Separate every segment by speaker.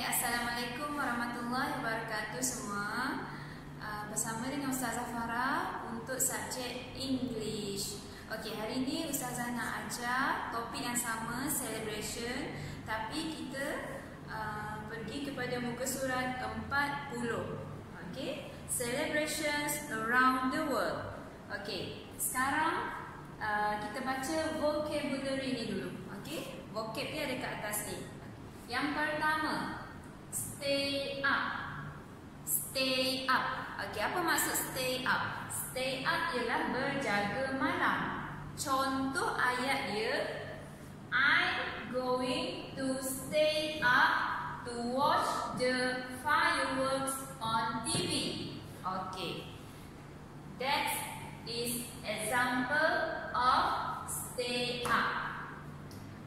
Speaker 1: Assalamualaikum warahmatullahi wabarakatuh semua. Uh, bersama dengan Ustazah Farah untuk subjek English. Okey, hari ini Ustazah nak ajar topik yang sama, celebration, tapi kita uh, pergi kepada muka surat 40. Okey, celebrations around the world. Okey, sekarang uh, kita baca vocabulary ni dulu. Okey, vocab dia ada kat atas ni. Yang pertama, stay up. Stay up. Okey, apa maksud stay up? Stay up ialah berjaga malam. Contoh ayat dia, I'm going to stay up to watch the fireworks on TV. Okey. That is example of stay up.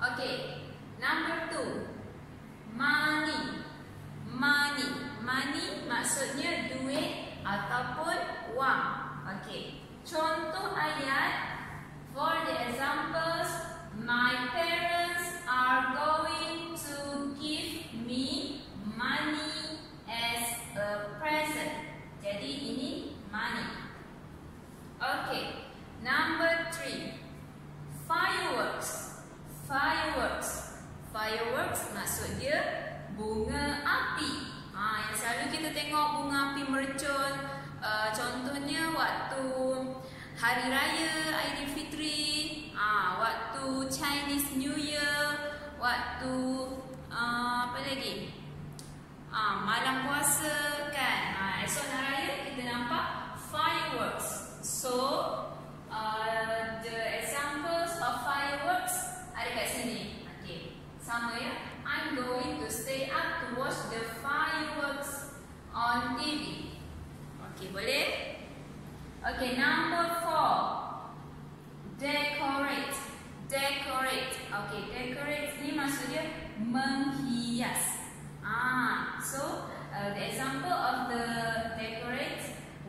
Speaker 1: Okay, number two. Money. Money. Money maksudnya duit ataupun wang. Okey. Contoh ayat for the examples my parents are going to give me money as a present. Jadi ini money. Okey. Number three. Fireworks. Fireworks. Fireworks maksud dia bunga api. Ha, yang selalu kita tengok bunga api mercun. Uh, contohnya waktu Hari Raya Aidilfitri, ha, waktu Chinese New Year, waktu uh, apa lagi? Ha, malam puasa kan. Ha, esok nak raya kita nampak fireworks. So, uh, the examples of fireworks ada kat sini. Sama ya. I'm going to stay up to watch the fireworks on TV. Okey, boleh? Okey, number four. Decorate. Decorate. Okey, decorate ni maksudnya menghias. Ah, so uh, the example of the decorate,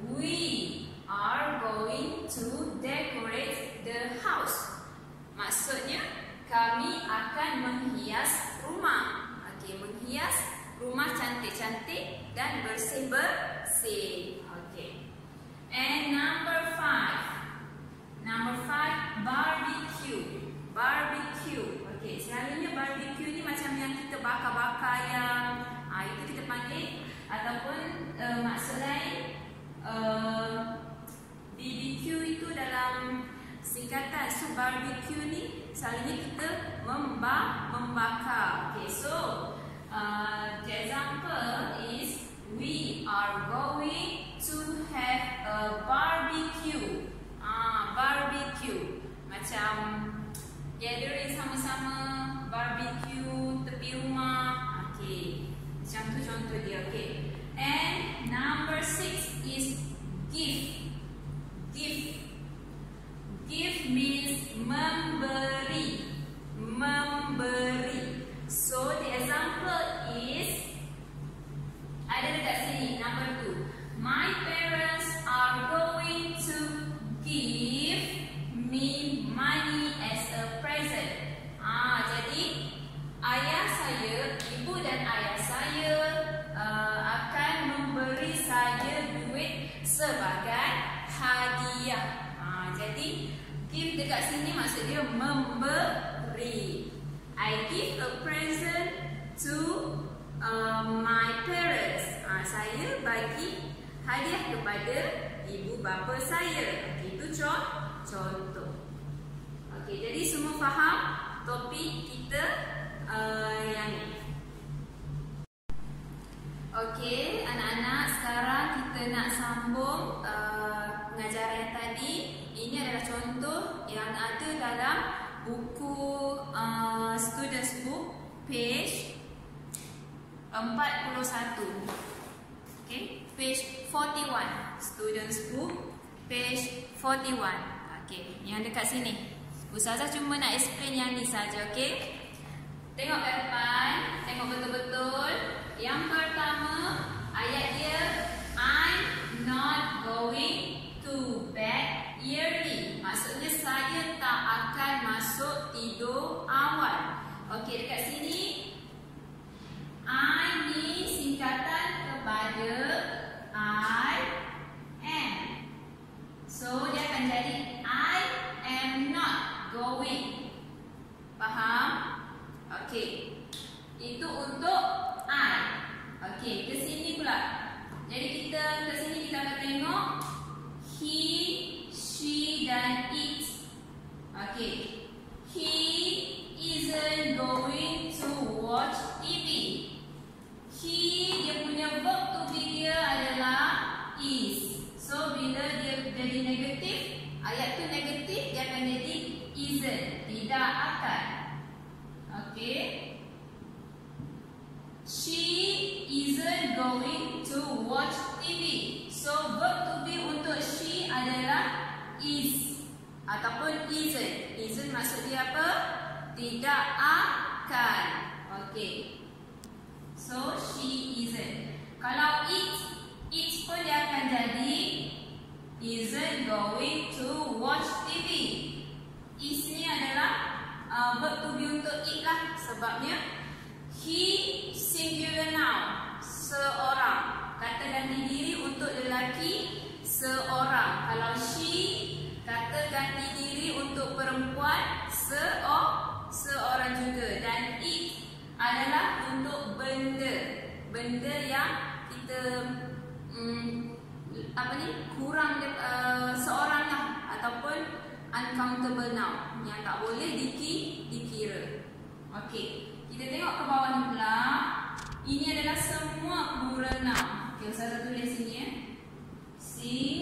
Speaker 1: we are going to decorate the house. Maksudnya, kami akan menghias rumah. Okey, menghias rumah cantik-cantik dan bersih-bersih. Okey. And number five. Number five, barbecue. Barbecue. Okey, selalunya barbecue ni macam yang kita bakar-bakar yang ah itu kita panggil ataupun uh, maksud lain uh, BBQ itu dalam singkatan so barbecue ni selalunya kita memba membakar. Uh, my parents. Ah, saya bagi hadiah kepada ibu bapa saya. Okay, itu contoh. Okey, jadi semua faham topik kita uh, yang ni. Okey, anak-anak sekarang kita nak sambung uh, pengajaran yang tadi. Ini adalah contoh yang ada dalam buku uh, students book page 41. Okey, page 41. Students book page 41. Okey, yang dekat sini. Ustazah cuma nak explain yang ni saja, okey? Tengok ke depan, tengok betul-betul. Yang pertama, ayat dia I'm not going to bed early. Maksudnya saya tak akan masuk tidur awal. Okey, dekat sini I need Itu untuk I. Okey, ke sini pula. Jadi kita ke sini kita Tidak akan. Okey. So she isn't. Kalau it, it pun dia akan jadi isn't going to watch TV. Is ni adalah uh, verb to be untuk it lah sebabnya he singular noun seorang kata ganti diri untuk lelaki seorang kalau she kata ganti diri untuk perempuan seor seorang juga. Dan it adalah untuk benda. Benda yang kita um, apa ni kurang uh, seorang lah. Ataupun uncountable noun yang tak boleh diki, dikira. Okey. Kita tengok ke bawah ni pula. Ini adalah semua plural noun okey saya tulis sini ya. Singular